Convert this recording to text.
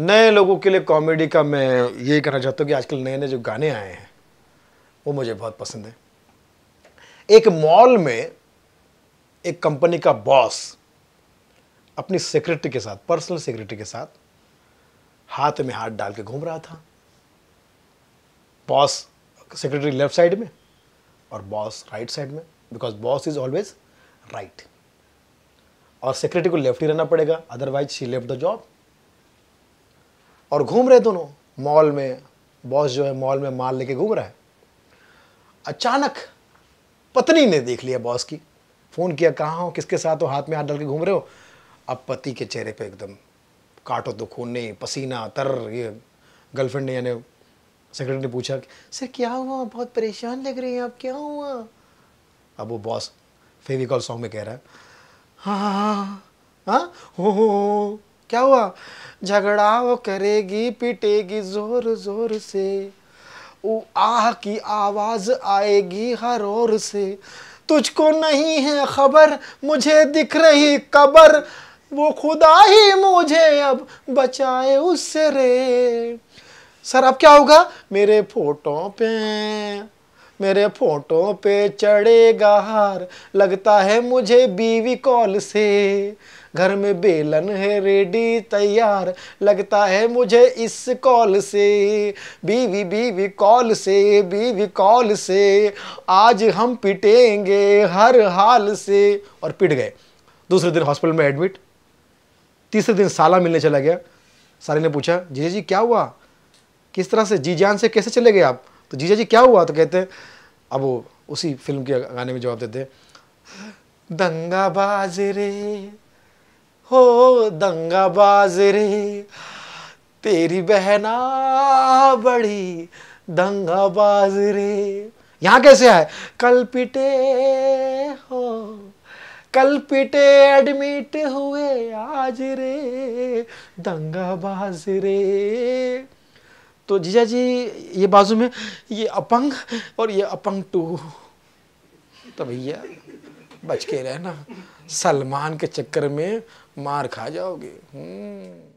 नए लोगों के लिए कॉमेडी का मैं यही कहना चाहता हूँ कि आजकल नए नए जो गाने आए हैं, वो मुझे बहुत पसंद है। एक मॉल में एक कंपनी का बॉस अपनी सेक्रेटरी के साथ पर्सनल सेक्रेटरी के साथ हाथ में हाथ डाल के घूम रहा था। बॉस सेक्रेटरी लेफ़्ट साइड में और बॉस राइट साइड में because boss is always right और सेक्रेटरी को लेफ़्ट ही रहना पड़ेगा otherwise she left the job और घूम रहे दोनों। मॉल में, बॉस जो है मॉल में माल लेके घूम रहा है। अचानक पत्नी ने देख लिया बॉस की। फ़ोन किया, कहाँ हो? किसके साथ हो? हाथ में हाथ डाल के घूम रहे हो? अब पति के चेहरे पे एकदम काटो तो खून नहीं पसीना, तर, ये गर्लफ्रेंड ने, यानी सेक्रेटरी ने पूछा सर, क्या हुआ? बहुत परेशान लग रही हैं आप, क्या हुआ? अब वो बॉस फेविकॉल सॉन्ग में कह रहा है हाँ हाँ हाँ हो हो हो क्या हुआ? झगड़ा वो करेगी, पिटेगी ज़ोर ज़ोर से। वो आह की आवाज़ आएगी हर ओर से। तुझको नहीं है खबर, मुझे दिख रही कबर। वो खुदा ही मुझे अब बचाए उससे रे। सर, अब क्या होगा? मेरे फ़ोटो पे। मेरे फ़ोटो पे चढ़ेगा हार लगता है मुझे बीवी कॉल से। घर में बेलन है रेडी, तैयार, लगता है मुझे इस कॉल से। बीवी बीवी कॉल से, बीवी कॉल से। आज हम पिटेंगे हर हाल से। और पिट गए। दूसरे दिन हॉस्पिटल में एडमिट तीसरे दिन साला मिलने चला गया। साले ने पूछा, जीजा जी, क्या हुआ? किस तरह से जी जान से कैसे चले गए आप? तो जीजा जी क्या हुआ? तो कहते हैं, अब वो उसी फ़िल्म के गाने में जवाब देते दंगा बाज रे, हो दंगा बाज रे, तेरी बहना बड़ी दंगा बाज रे। यहाँ कैसे आए? कल पिटे हो, कल पिटे एडमिट हुए आज रे, दंगा बाज रे। तो जीजा जी, ये बाजू में, ये अपंग और ये अपंग टू तो भैया, बच के रहना। सलमान के चक्कर में मार खा जाओगे। हम्म।